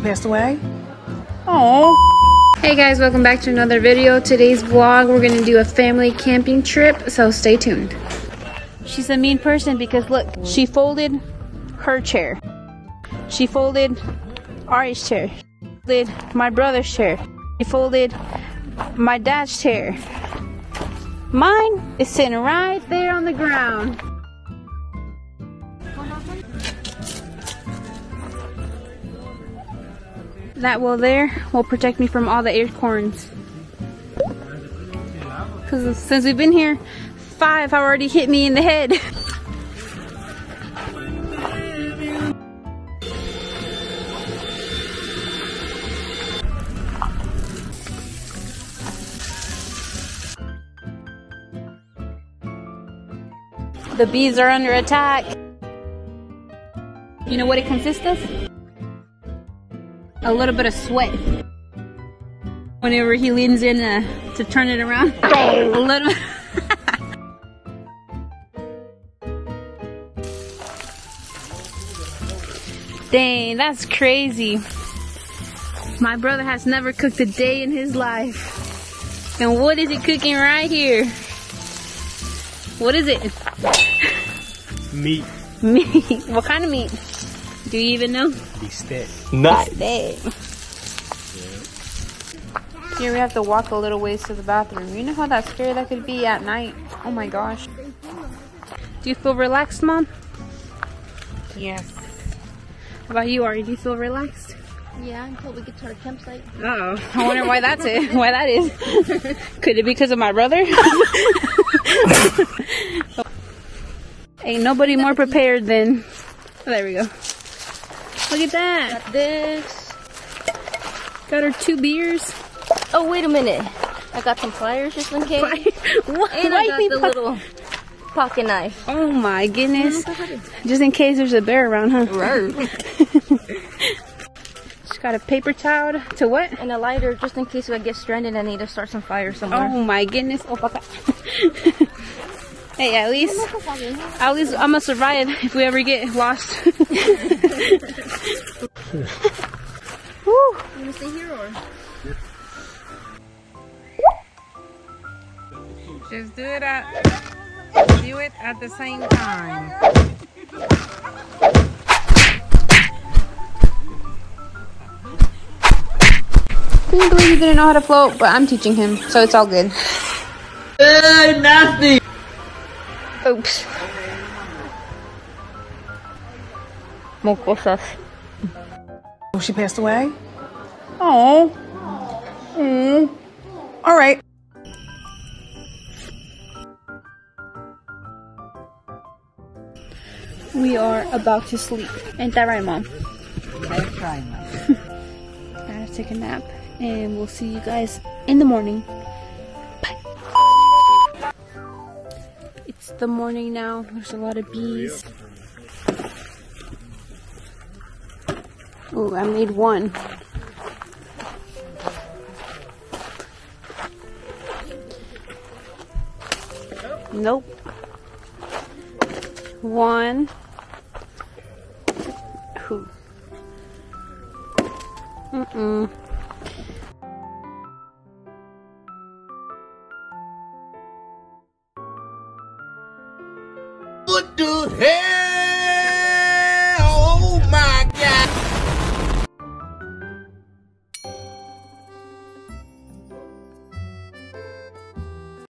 She passed away? Oh. Hey guys, welcome back to another video. Today's vlog, we're gonna do a family camping trip, so stay tuned. She's a mean person because look, she folded her chair. She folded Ari's chair. She folded my brother's chair. She folded my dad's chair. Mine is sitting right there on the ground. That wall there will protect me from all the acorns. Because since we've been here, five have already hit me in the head. The bees are under attack. You know what it consists of? A little bit of sweat. Whenever he leans in uh, to turn it around. a little. Dang, that's crazy. My brother has never cooked a day in his life. And what is he cooking right here? What is it? Meat. Meat. What kind of meat? Do you even know? Beefsteak. Nice. Steak. Here we have to walk a little ways to the bathroom. You know how that scary that could be at night? Oh my gosh. Do you feel relaxed, Mom? Yes. How about you, Ari? Do you feel relaxed? Yeah, until we get to our campsite. Oh, I wonder why that's it. Why that is? Could it be because of my brother? Ain't nobody more prepared than. Oh, there we go. Look at that. Got this. Got her two beers. Oh, wait a minute. I got some pliers just in case. What? And Why I got the little pocket knife. Oh my goodness. Just in case there's a bear around, huh? She's got a paper towel to what? And a lighter just in case I get stranded and need to start some fire somewhere. Oh my goodness. Oh. hey, at least, at least I'm gonna survive if we ever get lost. Woo. You wanna stay here or? Just do it at do it at the same time. Can you believe he didn't know how to float? But I'm teaching him, so it's all good. nasty. Oops. Mocosas. Oh, she passed away? Oh. Oh. All right. We are about to sleep. Ain't that right, Mom? That's right. I gotta take a nap, and we'll see you guys in the morning. It's the morning now. There's a lot of bees. Oh, I made one. Nope. One. Who? Mm-mm. would do hey